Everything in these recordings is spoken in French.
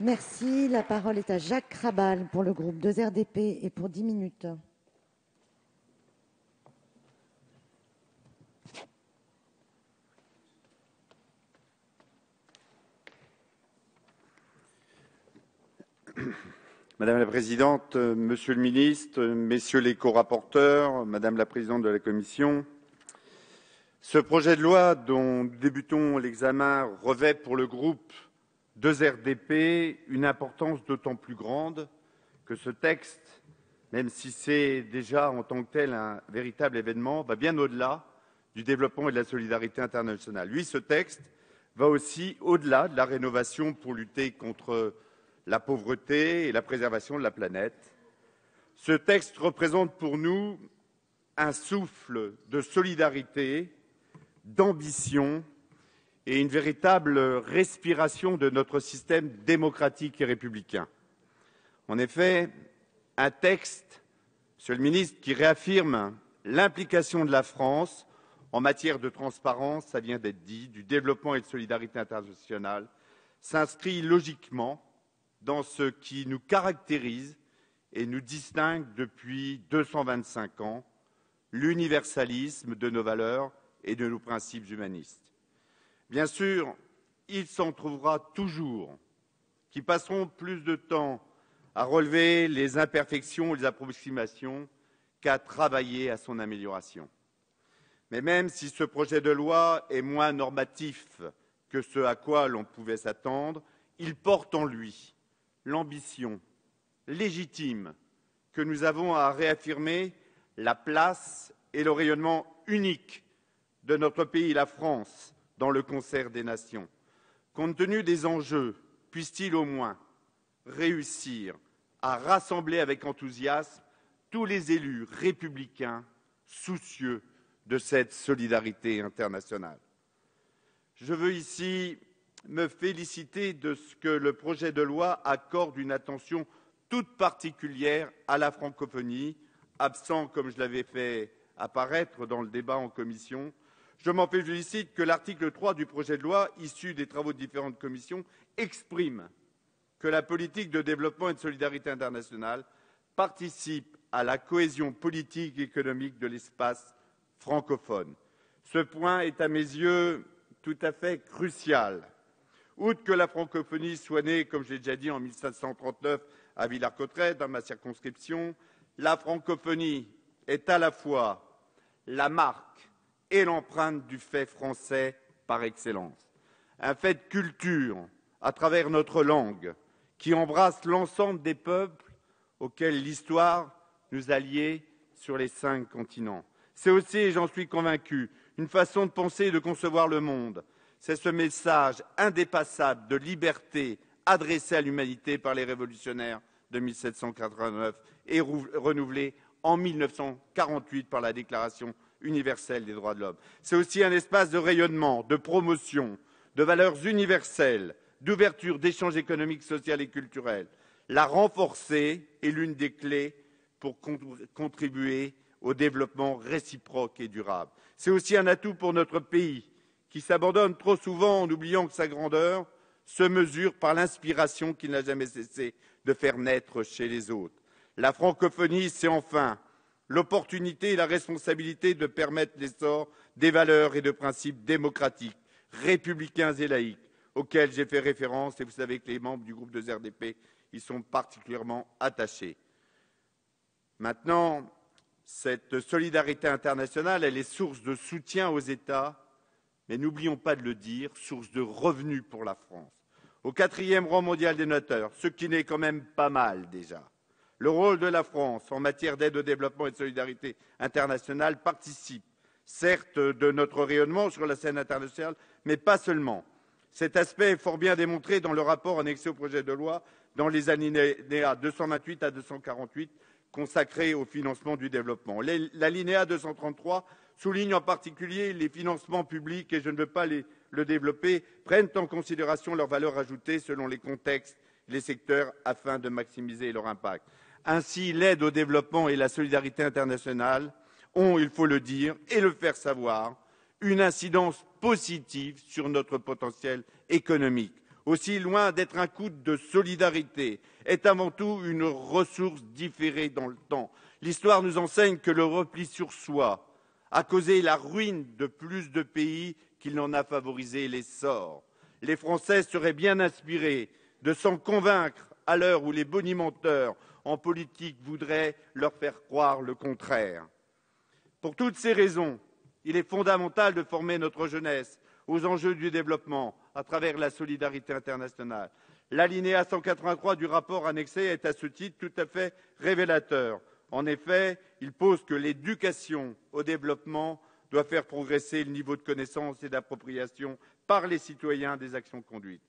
Merci. La parole est à Jacques Krabal pour le groupe 2RDP et pour 10 minutes. Madame la présidente, monsieur le ministre, messieurs les co-rapporteurs, madame la présidente de la commission, ce projet de loi dont nous débutons l'examen revêt pour le groupe 2RDP une importance d'autant plus grande que ce texte, même si c'est déjà en tant que tel un véritable événement, va bien au-delà du développement et de la solidarité internationale. Lui, ce texte va aussi au-delà de la rénovation pour lutter contre la pauvreté et la préservation de la planète. Ce texte représente pour nous un souffle de solidarité, d'ambition et une véritable respiration de notre système démocratique et républicain. En effet, un texte, Monsieur le ministre, qui réaffirme l'implication de la France en matière de transparence, ça vient d'être dit, du développement et de solidarité internationale, s'inscrit logiquement dans ce qui nous caractérise et nous distingue depuis 225 ans, l'universalisme de nos valeurs et de nos principes humanistes. Bien sûr, il s'en trouvera toujours qui passeront plus de temps à relever les imperfections et les approximations qu'à travailler à son amélioration. Mais même si ce projet de loi est moins normatif que ce à quoi l'on pouvait s'attendre, il porte en lui l'ambition légitime que nous avons à réaffirmer la place et le rayonnement unique de notre pays, la France, dans le concert des nations. Compte tenu des enjeux, puisse-t-il au moins réussir à rassembler avec enthousiasme tous les élus républicains soucieux de cette solidarité internationale? Je veux ici me féliciter de ce que le projet de loi accorde une attention toute particulière à la francophonie, absent, comme je l'avais fait apparaître dans le débat en commission. Je m'en félicite que l'article 3 du projet de loi, issu des travaux de différentes commissions, exprime que la politique de développement et de solidarité internationale participe à la cohésion politique et économique de l'espace francophone. Ce point est à mes yeux tout à fait crucial Outre que la francophonie soit née, comme je l'ai déjà dit, en 1739 à Villars-Cotterêts, dans ma circonscription, la francophonie est à la fois la marque et l'empreinte du fait français par excellence. Un fait de culture à travers notre langue qui embrasse l'ensemble des peuples auxquels l'histoire nous a liés sur les cinq continents. C'est aussi, j'en suis convaincu, une façon de penser et de concevoir le monde c'est ce message indépassable de liberté adressé à l'humanité par les révolutionnaires de 1789 et renouvelé en 1948 par la Déclaration universelle des droits de l'homme. C'est aussi un espace de rayonnement, de promotion, de valeurs universelles, d'ouverture, d'échanges économiques, sociaux et culturels. La renforcer est l'une des clés pour contribuer au développement réciproque et durable. C'est aussi un atout pour notre pays qui s'abandonne trop souvent en oubliant que sa grandeur se mesure par l'inspiration qu'il n'a jamais cessé de faire naître chez les autres. La francophonie, c'est enfin l'opportunité et la responsabilité de permettre l'essor des valeurs et de principes démocratiques, républicains et laïques, auxquels j'ai fait référence, et vous savez que les membres du groupe de RDP y sont particulièrement attachés. Maintenant, cette solidarité internationale, elle est source de soutien aux États mais n'oublions pas de le dire, source de revenus pour la France. Au quatrième rang mondial des noteurs, ce qui n'est quand même pas mal déjà. Le rôle de la France en matière d'aide au développement et de solidarité internationale participe, certes, de notre rayonnement sur la scène internationale, mais pas seulement. Cet aspect est fort bien démontré dans le rapport annexé au projet de loi dans les alinéas 228 à 248 consacrés au financement du développement. L'alinéa 233 souligne en particulier les financements publics, et je ne veux pas le développer, prennent en considération leur valeur ajoutée selon les contextes, les secteurs, afin de maximiser leur impact. Ainsi, l'aide au développement et la solidarité internationale ont, il faut le dire et le faire savoir, une incidence positive sur notre potentiel économique. aussi loin d'être un coût de solidarité, est avant tout une ressource différée dans le temps. L'histoire nous enseigne que le repli sur soi a causé la ruine de plus de pays qu'il n'en a favorisé l'essor. Les Français seraient bien inspirés de s'en convaincre à l'heure où les bonimenteurs en politique voudraient leur faire croire le contraire. Pour toutes ces raisons, il est fondamental de former notre jeunesse aux enjeux du développement à travers la solidarité internationale. L'alinéa 183 du rapport annexé est à ce titre tout à fait révélateur. En effet, il pose que l'éducation au développement doit faire progresser le niveau de connaissance et d'appropriation par les citoyens des actions conduites.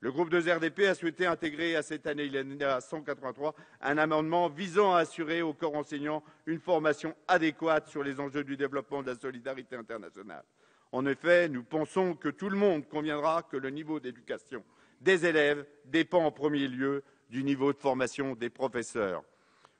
Le groupe de RDP a souhaité intégrer à cette année l'alinéa 183 un amendement visant à assurer au corps enseignant une formation adéquate sur les enjeux du développement de la solidarité internationale. En effet, nous pensons que tout le monde conviendra que le niveau d'éducation des élèves dépend en premier lieu du niveau de formation des professeurs.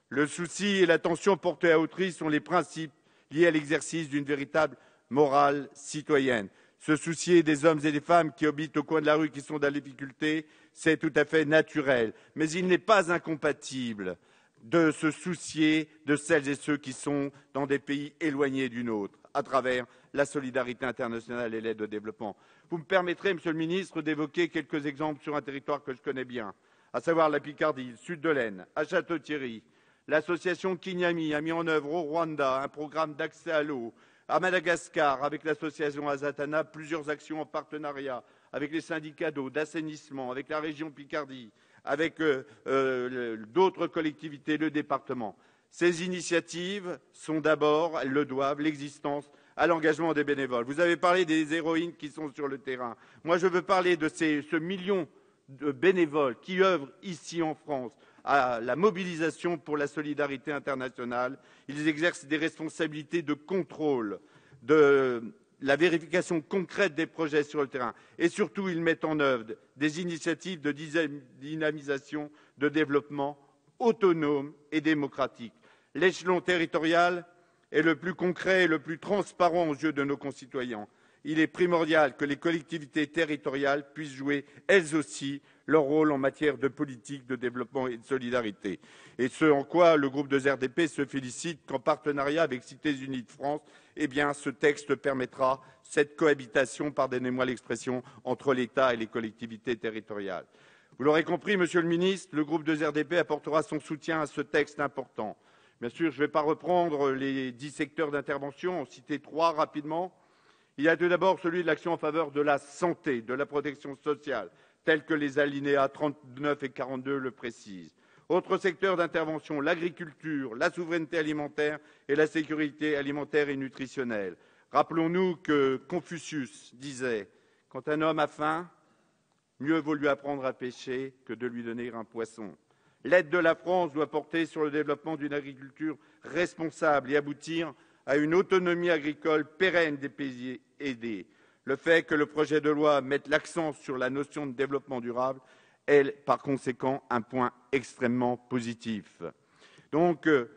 Le souci et l'attention portés à autrui sont les principes liés à l'exercice d'une véritable morale citoyenne. Se soucier des hommes et des femmes qui habitent au coin de la rue, qui sont dans la difficulté, c'est tout à fait naturel. Mais il n'est pas incompatible de se soucier de celles et ceux qui sont dans des pays éloignés du nôtre à travers la solidarité internationale et l'aide au développement. Vous me permettrez, Monsieur le Ministre, d'évoquer quelques exemples sur un territoire que je connais bien, à savoir la Picardie, le sud de l'Aisne, à Château-Thierry. L'association Kinyami a mis en œuvre au Rwanda un programme d'accès à l'eau. À Madagascar, avec l'association Azatana, plusieurs actions en partenariat avec les syndicats d'eau, d'assainissement, avec la région Picardie, avec euh, euh, d'autres collectivités, le département. Ces initiatives sont d'abord, elles le doivent, l'existence à l'engagement des bénévoles. Vous avez parlé des héroïnes qui sont sur le terrain. Moi, je veux parler de ce million de bénévoles qui œuvrent ici en France à la mobilisation pour la solidarité internationale. Ils exercent des responsabilités de contrôle, de la vérification concrète des projets sur le terrain et surtout ils mettent en œuvre des initiatives de dynamisation de développement autonome et démocratique. L'échelon territorial est le plus concret et le plus transparent aux yeux de nos concitoyens. Il est primordial que les collectivités territoriales puissent jouer, elles aussi, leur rôle en matière de politique de développement et de solidarité. Et ce en quoi le groupe de RDP se félicite qu'en partenariat avec Cités Unies de France, eh ce texte permettra cette cohabitation, pardonnez-moi l'expression, entre l'État et les collectivités territoriales. Vous l'aurez compris, Monsieur le Ministre, le groupe de RDP apportera son soutien à ce texte important. Bien sûr, je ne vais pas reprendre les dix secteurs d'intervention, en citer trois rapidement. Il y a tout d'abord celui de l'action en faveur de la santé, de la protection sociale, tel que les alinéas 39 et 42 le précisent. Autre secteur d'intervention, l'agriculture, la souveraineté alimentaire et la sécurité alimentaire et nutritionnelle. Rappelons-nous que Confucius disait Quand un homme a faim, Mieux vaut lui apprendre à pêcher que de lui donner un poisson. L'aide de la France doit porter sur le développement d'une agriculture responsable et aboutir à une autonomie agricole pérenne des pays Le fait que le projet de loi mette l'accent sur la notion de développement durable est par conséquent un point extrêmement positif. Donc, euh,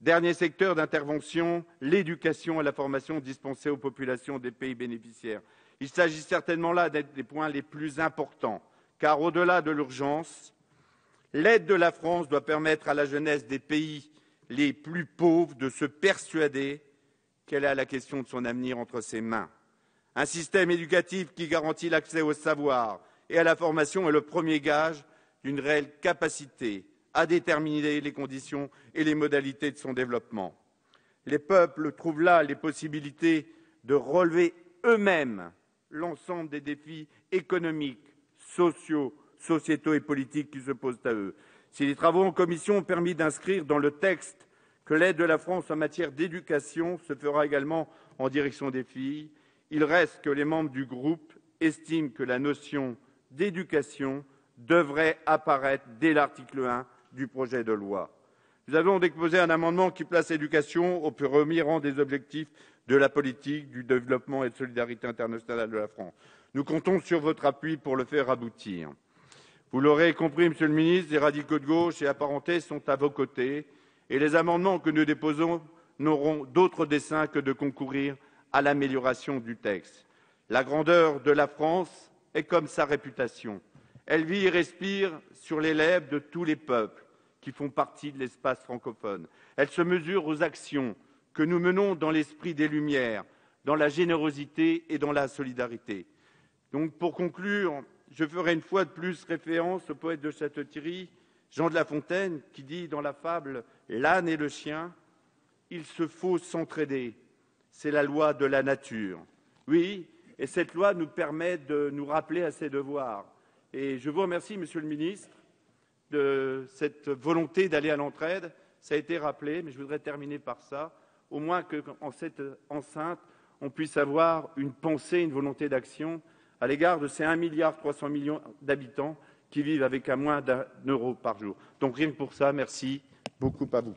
dernier secteur d'intervention, l'éducation et la formation dispensée aux populations des pays bénéficiaires. Il s'agit certainement là d'être des points les plus importants, car au-delà de l'urgence, l'aide de la France doit permettre à la jeunesse des pays les plus pauvres de se persuader qu'elle a la question de son avenir entre ses mains. Un système éducatif qui garantit l'accès au savoir et à la formation est le premier gage d'une réelle capacité à déterminer les conditions et les modalités de son développement. Les peuples trouvent là les possibilités de relever eux-mêmes l'ensemble des défis économiques, sociaux, sociétaux et politiques qui se posent à eux. Si les travaux en commission ont permis d'inscrire dans le texte que l'aide de la France en matière d'éducation se fera également en direction des filles, il reste que les membres du groupe estiment que la notion d'éducation devrait apparaître dès l'article 1 du projet de loi. Nous avons déposé un amendement qui place l'éducation au premier rang des objectifs de la politique du développement et de solidarité internationale de la France. Nous comptons sur votre appui pour le faire aboutir. Vous l'aurez compris, Monsieur le Ministre, les radicaux de gauche et apparentés sont à vos côtés et les amendements que nous déposons n'auront d'autre dessein que de concourir à l'amélioration du texte. La grandeur de la France est comme sa réputation. Elle vit et respire sur les lèvres de tous les peuples qui font partie de l'espace francophone. Elle se mesure aux actions que nous menons dans l'esprit des Lumières, dans la générosité et dans la solidarité. Donc, pour conclure, je ferai une fois de plus référence au poète de Château-Thierry, Jean de La Fontaine, qui dit dans la fable L'âne et le chien, il se faut s'entraider. C'est la loi de la nature. Oui, et cette loi nous permet de nous rappeler à ses devoirs. Et je vous remercie, Monsieur le Ministre, de cette volonté d'aller à l'entraide. Ça a été rappelé, mais je voudrais terminer par ça. Au moins qu'en cette enceinte, on puisse avoir une pensée, une volonté d'action à l'égard de ces 1,3 milliard d'habitants qui vivent avec à moins d'un euro par jour. Donc rien que pour ça, merci beaucoup à vous.